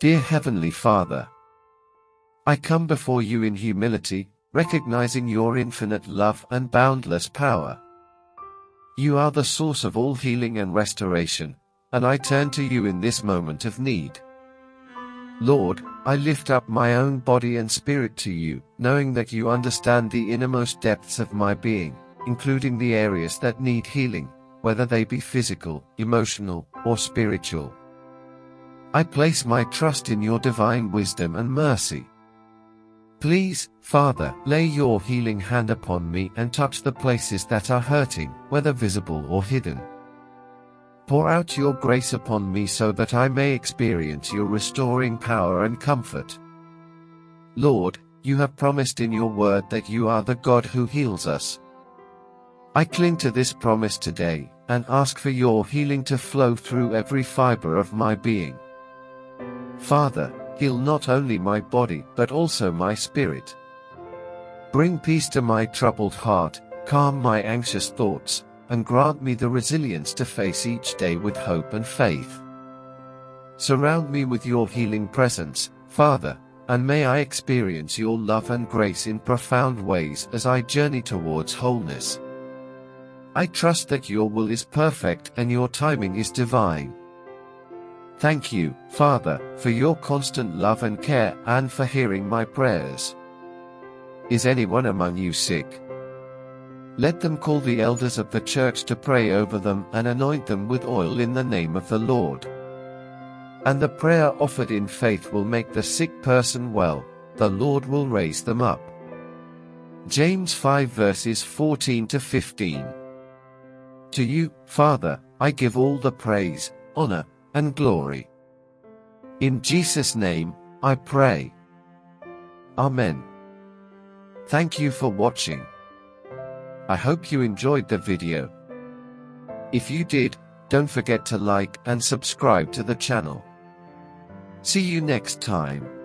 Dear Heavenly Father, I come before you in humility, recognizing your infinite love and boundless power. You are the source of all healing and restoration, and I turn to you in this moment of need. Lord, I lift up my own body and spirit to you, knowing that you understand the innermost depths of my being, including the areas that need healing, whether they be physical, emotional, or spiritual. I place my trust in your divine wisdom and mercy. Please, Father, lay your healing hand upon me and touch the places that are hurting, whether visible or hidden. Pour out your grace upon me so that I may experience your restoring power and comfort. Lord, you have promised in your word that you are the God who heals us. I cling to this promise today and ask for your healing to flow through every fiber of my being. Father, heal not only my body but also my spirit. Bring peace to my troubled heart, calm my anxious thoughts, and grant me the resilience to face each day with hope and faith. Surround me with your healing presence, Father, and may I experience your love and grace in profound ways as I journey towards wholeness. I trust that your will is perfect and your timing is divine. Thank you, Father, for your constant love and care and for hearing my prayers. Is anyone among you sick? Let them call the elders of the church to pray over them and anoint them with oil in the name of the Lord. And the prayer offered in faith will make the sick person well, the Lord will raise them up. James 5 verses 14 to 15. To you, Father, I give all the praise, honor, and glory. In Jesus' name, I pray. Amen. Thank you for watching. I hope you enjoyed the video. If you did, don't forget to like and subscribe to the channel. See you next time.